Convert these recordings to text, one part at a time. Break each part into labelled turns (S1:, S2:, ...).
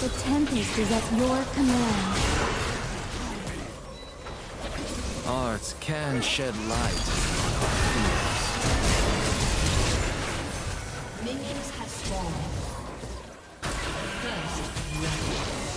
S1: The Tempest is at your command.
S2: Arts can shed light.
S3: Minions have spawned. First, love.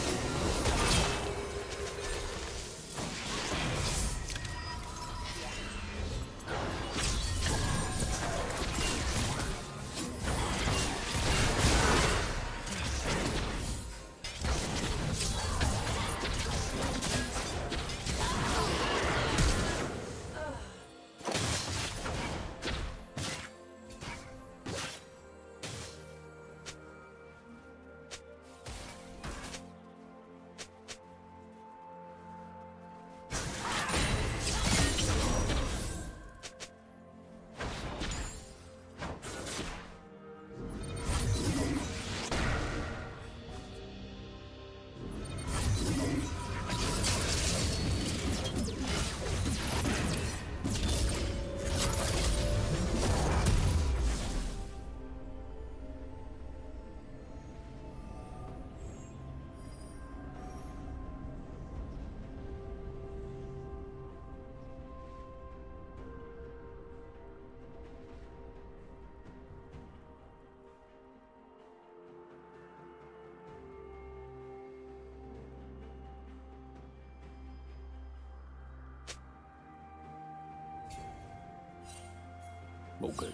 S4: Okay.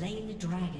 S3: Slain the dragon.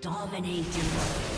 S3: Dominating.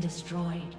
S3: Destroyed.